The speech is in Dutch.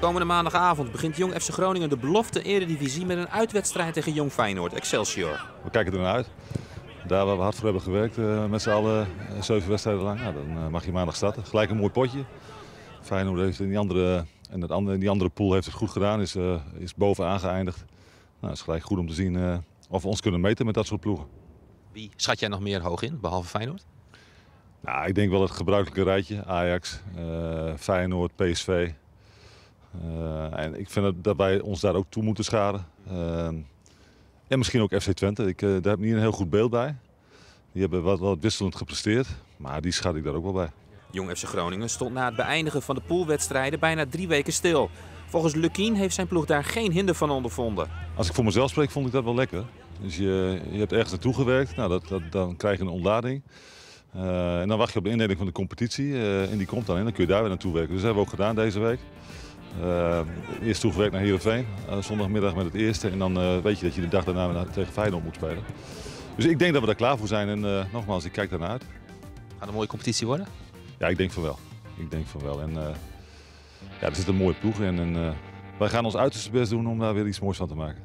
Komende maandagavond begint Jong FC Groningen de belofte eredivisie met een uitwedstrijd tegen Jong Feyenoord, Excelsior. We kijken er naar uit. Daar waar we hard voor hebben gewerkt uh, met z'n allen uh, zeven wedstrijden lang, nou, dan uh, mag je maandag starten. Gelijk een mooi potje. Feyenoord heeft in die andere, en het andere, in die andere pool heeft het goed gedaan, is, is bovenaan geëindigd. Nou, het is gelijk goed om te zien of we ons kunnen meten met dat soort ploegen. Wie schat jij nog meer hoog in, behalve Feyenoord? Nou, ik denk wel het gebruikelijke rijtje. Ajax, Feyenoord, PSV. En ik vind dat wij ons daar ook toe moeten schaden. En misschien ook FC Twente. Ik, uh, daar heb ik niet een heel goed beeld bij. Die hebben wat, wat wisselend gepresteerd. Maar die schat ik daar ook wel bij. Jong FC Groningen stond na het beëindigen van de poolwedstrijden bijna drie weken stil. Volgens Lukien heeft zijn ploeg daar geen hinder van ondervonden. Als ik voor mezelf spreek, vond ik dat wel lekker. Dus je, je hebt ergens naartoe gewerkt, nou, dat, dat, dan krijg je een ontlading. Uh, en dan wacht je op de indeling van de competitie uh, en die komt dan en dan kun je daar weer naartoe werken. Dus dat hebben we ook gedaan deze week. Uh, eerst toegewerkt naar Heerenveen, uh, zondagmiddag met het eerste. En dan uh, weet je dat je de dag daarna tegen Feyenoord moet spelen. Dus ik denk dat we daar klaar voor zijn. En nogmaals, ik kijk daarnaar uit. Gaat het een mooie competitie worden? Ja, ik denk van wel. Ik denk van wel. En ja, er zit een mooie ploeg in. En wij gaan ons uiterste best doen om daar weer iets moois van te maken.